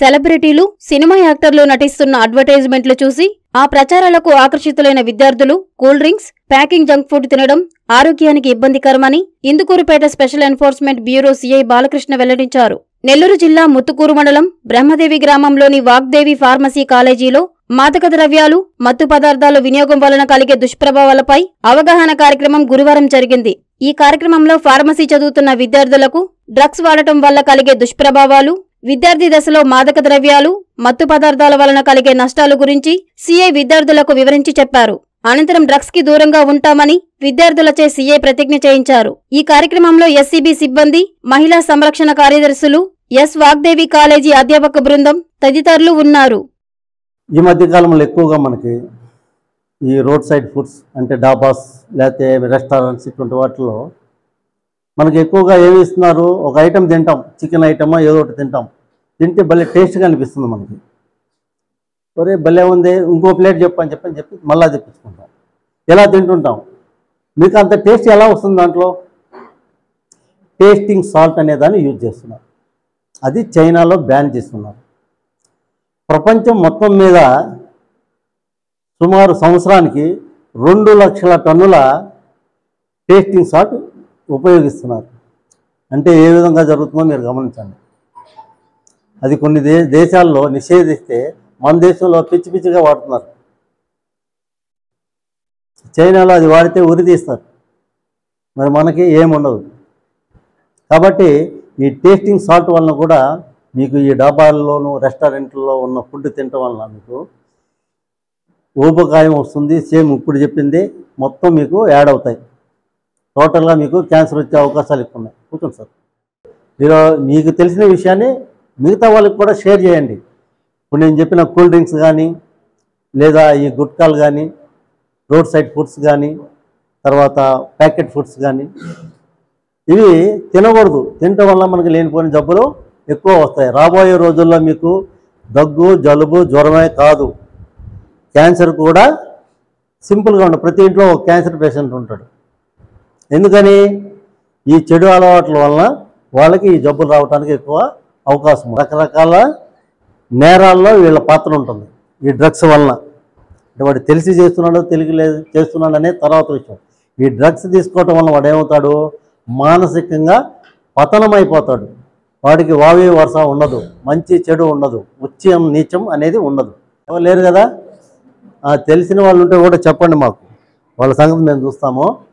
సెలబ్రిటీలు సినిమా యాక్టర్లు నటిస్తున్న అడ్వర్టైజ్మెంట్లు చూసి ఆ ప్రచారాలకు ఆకర్షితులైన విద్యార్థులు cool drinks packing junk food తినడం ఆరోగ్యానికి ఇబ్బందికరమని Indukurupeta special enforcement bureau CI Balakrishna వెల్లడించారు. నెల్లూరు జిల్లా ముత్తుకూరు మండలం బ్రహ్మదేవి గ్రామంలోని వాగ్దేవి ఫార్మసీ కాలేజీలో మాదక ద్రవ్యాలు మత్తు పదార్థాల వినియోగం వలన కలిగే దుష్ప్రభావాలపై అవగాహన కార్యక్రమం గురువారం జరిగింది. ఈ కార్యక్రమంలో ఫార్మసీ చదువుతున్న విద్యార్థులకు డ్రగ్స్ వాడటం వల్ల కలిగే దుష్ప్రభావాలు విద్యార్థి దశలో మాదక ద్రవ్యాలు మత్తు పదార్థాల వలన కలిగే నష్టాలు గురించి సీఐ విద్యార్థులకు వివరించి చెప్పారు. అనంతరం డ్రగ్స్కి దూరంగా ఉంటామని విద్యార్థులచే సీఐ ప్రతిజ్ఞ చేయించారు. ఈ కార్యక్రమంలో ఎస్సీబీ సిబ్బంది మహిళా సంరక్షణ కార్యదర్శులు ఎస్ వాగ్దేవి కాలేజీ అధ్యాపక బృందం తదితరులు ఉన్నారు. ఈ మధ్య కాలంలో ఎక్కువగా మనకి ఈ రోడ్ సైడ్ ఫుడ్స్ అంటే డాబాస్ లేకపోతే రెస్టారెంట్స్ ఇటువంటి వాటిలో మనకి ఎక్కువగా ఏమి ఇస్తున్నారు? ఒక ఐటెం తింటాం. చికెన్ ఐటమా ఏదో ఒకటి తింటాం. తింటే భలే టేస్ట్గా అనిపిస్తుంది మనకి. ఒరే భలే ఉంది. ఇంకో ప్లేట్ చెప్పని చెప్పని చెప్పి మళ్ళీ తెప్పించుకుంటాం. ఎలా తింటుంటాం? మీకు అంత టేస్ట్ ఎలా వస్తుంది దాంట్లో? టేస్టింగ్ సాల్ట్ అనే దాన్ని యూజ్ చేస్తున్నారు. అది చైనాలో బ్యాన్ చేస్తున్నారు. ప్రపంచం మొత్తం మీద సుమారు సంవత్సరానికి రెండు లక్షల టన్నుల టేస్టింగ్ సాల్ట్ ఉపయోగిస్తున్నారు. అంటే ఏ విధంగా జరుగుతుందో మీరు గమనించండి. అది కొన్ని దేశాల్లో నిషేధిస్తే మన దేశంలో పిచ్చి పిచ్చిగా వాడుతున్నారు. చైనాలో అది వాడితే ఉరి తీస్తారు. మరి మనకి ఏముండదు. కాబట్టి ఈ టేస్టింగ్ సాల్ట్ వలన కూడా మీకు ఈ డాబాల్లోనూ రెస్టారెంట్లో ఉన్న ఫుడ్ తినటం వలన మీకు ఊపకాయం వస్తుంది. సేమ్ ఇప్పుడు చెప్పింది మొత్తం మీకు యాడ్ అవుతాయి. టోటల్గా మీకు క్యాన్సర్ వచ్చే అవకాశాలు ఎక్కువ ఉన్నాయి. కూర్చోండి సార్. మీరు మీకు తెలిసిన విషయాన్ని మిగతా వాళ్ళకి కూడా షేర్ చేయండి. ఇప్పుడు నేను చెప్పిన కూల్ డ్రింక్స్ కానీ లేదా ఈ గుట్కాలు కానీ రోడ్ సైడ్ ఫుడ్స్ కానీ తర్వాత ప్యాకెట్ ఫుడ్స్ కానీ ఇవి తినకూడదు. తినటం వల్ల మనకి లేనిపోయిన జబ్బులు ఎక్కువ వస్తాయి. రాబోయే రోజుల్లో మీకు దగ్గు జలుబు జ్వరమే కాదు. క్యాన్సర్ కూడా సింపుల్గా ఉండదు ప్రతి ఇంట్లో ఒక క్యాన్సర్ పేషెంట్ ఉంటాడు. ఎందుకని? ఈ చెడు అలవాట్ల వలన వాళ్ళకి ఈ జబ్బులు రావడానికి ఎక్కువ అవకాశం రకరకాల నేరాల్లో వీళ్ళ పాత్ర ఉంటుంది. ఈ డ్రగ్స్ వలన. అంటే వాడు తెలిసి చేస్తున్నాడో తెలియలేదు చేస్తున్నాడు అనే తర్వాత విషయం. ఈ డ్రగ్స్ తీసుకోవటం వల్ల వాడు ఏమవుతాడు? మానసికంగా పతనమైపోతాడు. వాడికి వావి వరుస ఉండదు. మంచి చెడు ఉండదు. ఉచ్యం నీచం అనేది ఉండదు. లేరు కదా? ఆ, తెలిసిన వాళ్ళు ఉంటే కూడా చెప్పండి మాకు. వాళ్ళ సంగతి మేము చూస్తాము.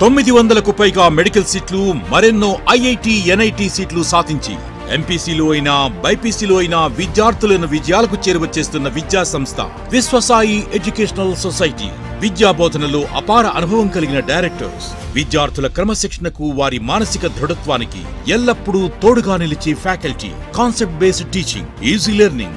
తొమ్మిది వందలకు పైగా మెడికల్ సీట్లు మరెన్నో ఐఐటి ఎన్ఐటి సీట్లు సాధించి ఎంపీసీలో అయినా బైపీసీలో అయినా విద్యార్థులను విజయాలకు చేరువచ్చేస్తున్న విద్యా సంస్థ విశ్వసాయి ఎడ్యుకేషనల్ సొసైటీ. విద్యా బోధనలో అపార అనుభవం కలిగిన డైరెక్టర్స్. విద్యార్థుల క్రమశిక్షణకు వారి మానసిక దృఢత్వానికి ఎల్లప్పుడూ తోడుగా నిలిచే faculty. Concept based teaching easy learning